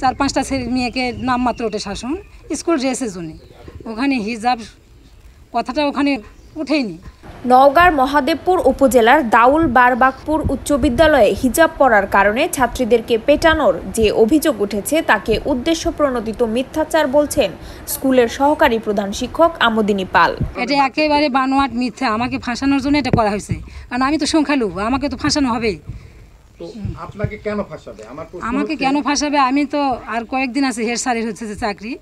চার পাঁচটা মেয়েকে নামমাত্র ওঠে শাসন স্কুল ড্রেসের জন্য। ওখানে হিজাব কথাটা ওখানে উঠেইনি নওগাঁর মহাদেবপুর উপজেলার দাউল বারবাগপুর উচ্চ বিদ্যালয়ে হিজাব পরার কারণে ছাত্রীদেরকে পেটানোর যে অভিযোগ উঠেছে তাকে উদ্দেশ্য প্রণোদিত মিথ্যাচার বলছেন স্কুলের সহকারী প্রধান শিক্ষক আমোদিনী পাল। এটা একেবারে বানোয়াট মিথ্যা। আমাকে ফাঁসানোর জন্য এটা করা হয়েছে। কারণ আমি তো সংখ্যালঘু আমাকে তো ফাঁসানো হবে। তো আপনাকে কেন ফাঁসাবে? আমার আমাকে কেন ফাঁসাবে? আমি তো আর কয়েকদিন আছে হেড স্যারের হচ্ছে যে চাকরি।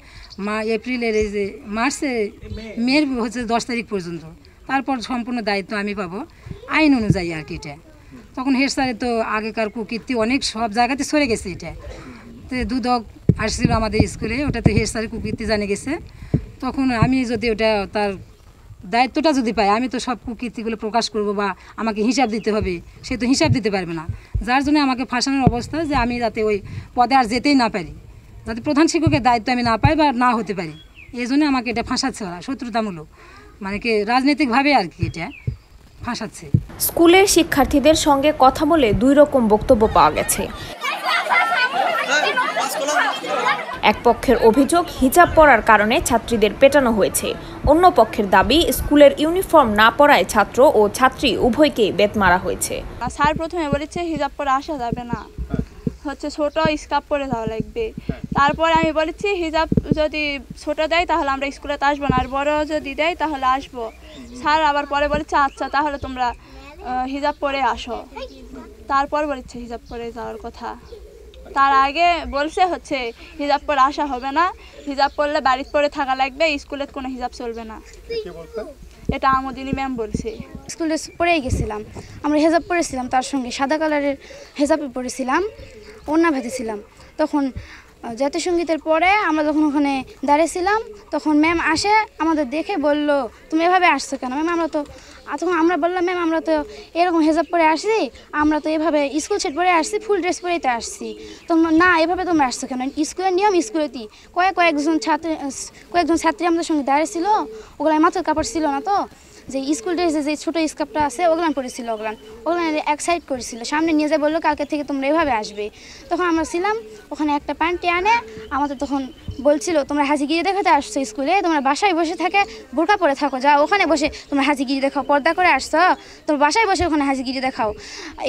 মা এপ্রিলের এই যে মার্চে মের হচ্ছে দশ তারিখ পর্যন্ত। তারপর সম্পূর্ণ দায়িত্ব আমি পাবো। আইন অনুযায়ী আর কি এটা। তখন হেড স্যারের তো আগেকার কুকীর্তি অনেক সব জায়গাতে সরে গেছে এটা। তো দুদক আসছিল আমাদের স্কুলে ওটাতে হেড স্যারের কুকীর্তি জানে গেছে। তখন আমি যদি ওটা তার দায়িত্বটা যদি পাই আমি তো সব কুকীর্তিগুলো প্রকাশ করব বা আমাকে হিসাব দিতে হবে, সে তো হিসাব দিতে পারবে না। যার জন্য আমাকে ফাঁসানোর অবস্থা যে আমি যাতে ওই পদে আর যেতেই না পারি। যাতে প্রধান শিক্ষকের দায়িত্ব আমি না পাই বা না হতে পারি। এই জন্য আমাকে এটা ফাঁসাচ্ছে ওরা, শত্রুতামূলক। মানে কি রাজনৈতিকভাবে আর কি এটা ফাঁসাচ্ছে। স্কুলের শিক্ষার্থীদের সঙ্গে কথা বলে দুই রকম বক্তব্য পাওয়া গেছে। এক পক্ষের অভিযোগ হিজাব পরার কারণে ছাত্রীদের পেটানো হয়েছে। অন্য পক্ষের দাবি, স্কুলের ইউনিফর্ম না পরায় ছাত্র ও ছাত্রী উভয়কেই বেত মারা হয়েছে। স্যার প্রথমে বলেছে, হিজাব পরে আসা যাবে না। হচ্ছে ছোট স্কার্ফ পরে যাওয়া লাগবে। তারপর আমি বলেছি, হিজাব যদি ছোট দেয়, তাহলে আমরা স্কুলে আসব না। আর বড় যদি দেয়, তাহলে আসব। স্যার আবার পরে বলেছে আচ্ছা তাহলে তোমরা হিজাব পরে আসো। তারপর বলেছে, হিজাব পরে যাওয়ার কথা। তার আগে বলছে হচ্ছে হিজাব পরে আসা হবে না। হিজাব পরলে বাড়ির পরে থাকা লাগবে স্কুলের কোনো হিজাব চলবে না। এটা আমদিনী ম্যাম বলছে। স্কুল ড্রেস পরেই গেছিলাম। আমরা হেজাব পরেছিলাম তার সঙ্গে সাদা কালারের হেজাবে পরেছিলাম ওড়না ভেজেছিলাম তখন জাতীয় সঙ্গীতের পরে আমরা যখন ওখানে দাঁড়িয়েছিলাম, তখন ম্যাম আসে আমাদের দেখে বলল, তুমি এভাবে আসছো কেন? ম্যাম আমরা তো তখন আমরা বললাম ম্যাম আমরা তো এরকম হেজাব পরে আসছি, আমরা তো এভাবে স্কুল সেট পরে আসছি ফুল ড্রেস পরেই তো আসছি। তো না, এভাবে তোমরা আসছো কেন? স্কুলের নিয়ম স্কুলেতেই কয়েক কয়েকজন ছাত্রী কয়েকজন ছাত্রী আমাদের সঙ্গে দাঁড়িয়েছিল ওগুলো মাথার কাপড় ছিল না তো। যে স্কুল ড্রেসে, যে ছোটো স্কার্ফটা আছে, ওগুলান পরেছিল ওগুলান। ওগুলান এক সাইড করেছিল। সামনে নিয়ে যায় বলল, কালকে থেকে তোমরা এভাবে আসবে। তখন আমরা ছিলাম, ওখানে একটা প্যান্টে আনে, আমাদের তখন বলছিল, তোমরা হাজিগিরি দেখাতে আসছো স্কুলে, তোমরা বাসায় বসে থাকে বোরকা পরে থাকো যা ওখানে বসে, তোমরা হাজিগিরি দেখাও, পর্দা করে আসছো, তোমরা বাসায় বসে ওখানে হাজিগিরি দেখাও।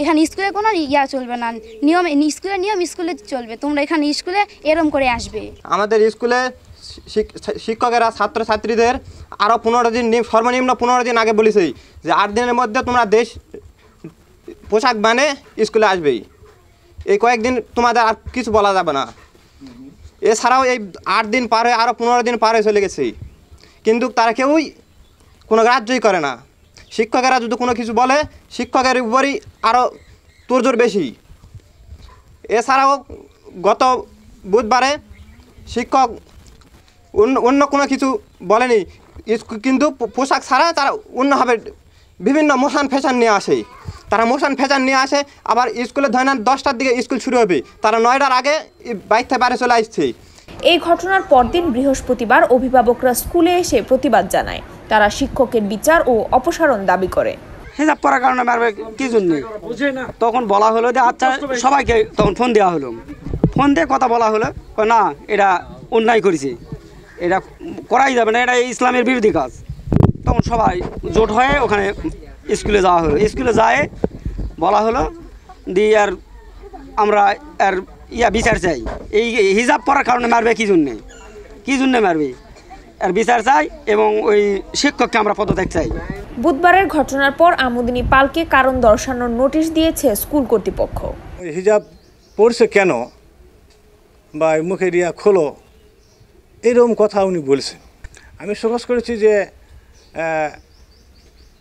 এখানে স্কুলে কোনো ইয়া চলবে না, নিয়ম স্কুলের নিয়ম স্কুলে চলবে, তোমরা এখানে স্কুলে এরম করে আসবে। আমাদের স্কুলে শিক- ছাত্র ছাত্রীদের আরও পনেরো দিন সর্বনিম্ন পনেরো দিন আগে বলেছি যে আট দিনের মধ্যে তোমরা দেশ, পোশাক বানে স্কুলে আসবেই এই কয়েকদিন তোমাদের আর কিছু বলা যাবে না। এছাড়াও এই আট দিন পার হয়ে আরও পনেরো দিন পার হয়ে চলে গেছে। কিন্তু তারা কেউই কোনো গ্রাহ্যই করে না। শিক্ষকেরা যদি কোনো কিছু বলে, শিক্ষকের উপরই আরও তোরজোর বেশি। এছাড়াও গত বুধবারে শিক্ষক অন্য অন্য কোনো কিছু বলেনি। কিন্তু পো- পোশাক ছাড়া তারা অন্যভাবে বিভিন্ন মোশন ফ্যাশন নিয়ে আসে। তারা মোশন ফ্যাশন নিয়ে আসে আবার স্কুলে ধরে নেন দশটার দিকে স্কুল শুরু হবে। তারা নয়টার আগে বাইক থেকে বাইরে চলে আসছে। এই ঘটনার পরদিন বৃহস্পতিবার অভিভাবকরা স্কুলে এসে প্রতিবাদ জানায়। তারা শিক্ষকের বিচার ও অপসারণ দাবি করে। হিজাব করার কারণে মারবে কি জন্য? তখন বলা হলো যে আচ্ছা সবাইকে তখন ফোন দেওয়া হলো। ফোন দিয়ে কথা বলা হলো না এটা অন্যায় করেছে। এটা করাই যাবে না এটা ইসলামের বিরোধী কাজ। তখন সবাই জোট হয়ে ওখানে স্কুলে যাওয়া হলো। স্কুলে যায় বলা হলো দিয়ে আর আমরা আর ইয়া বিচার চাই। এই হিজাব পরার কারণে মারবে কী জন্যে? কী জন্যে মারবে? আর বিচার চাই এবং ওই শিক্ষককে আমরা পদত্যাগ চাই। বুধবারের ঘটনার পর আমোদিনী পালকে কারণ দর্শানোর নোটিশ দিয়েছে স্কুল কর্তৃপক্ষ। হিজাব পড়ছে কেন? বা মুখের ইয়া খোলো? এরকম কথা উনি বলছেন। আমি প্রকাশ করেছি যে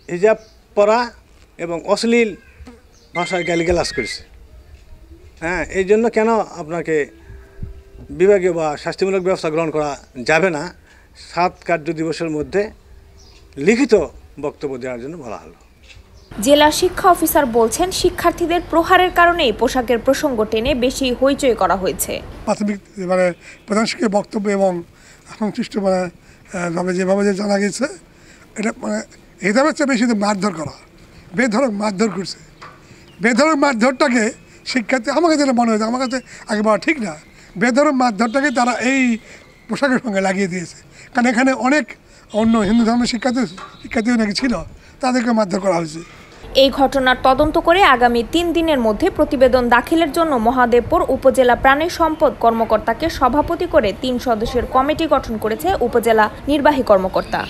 হিজাব পরা এবং অশ্লীল ভাষায় গালিগালাজ করেছে। হ্যাঁ এই জন্য কেন আপনাকে বিভাগীয় বা শাস্তিমূলক ব্যবস্থা গ্রহণ করা যাবে না? সাত কার্য দিবসের মধ্যে লিখিত বক্তব্য দেওয়ার জন্য বলা হলো। জেলা শিক্ষা অফিসার বলছেন, শিক্ষার্থীদের প্রহারের কারণেই পোশাকের প্রসঙ্গ টেনে বেশি হইচই করা হয়েছে। প্রাথমিক মানে প্রধান শিক্ষকের বক্তব্য এবং সংশ্লিষ্ট মানে ভাবে যেভাবে যে জানা গেছে, এটা মানে হিসাবের চেয়ে বেশি মারধর করা। বেধরক মারধর করছে। বেধরক মারধরটাকে শিক্ষার্থী, আমার কাছে মনে হয়েছে, আমার কাছে আগে বলা ঠিক না। বেধরক মারধরটাকে তারা এই পোশাকের সঙ্গে লাগিয়ে দিয়েছে। কারণ এখানে অনেক অন্য হিন্দু ধর্মের শিক্ষার্থী, শিক্ষার্থীও নাকি ছিল। তাদেরকে মারধর করা হয়েছে। এই ঘটনার তদন্ত করে আগামী তিন দিনের মধ্যে প্রতিবেদন দাখিলের জন্য মহাদেবপুর উপজেলা প্রাণী সম্পদ কর্মকর্তাকে সভাপতি করে তিন সদস্যের কমিটি গঠন করেছে উপজেলা নির্বাহী কর্মকর্তা।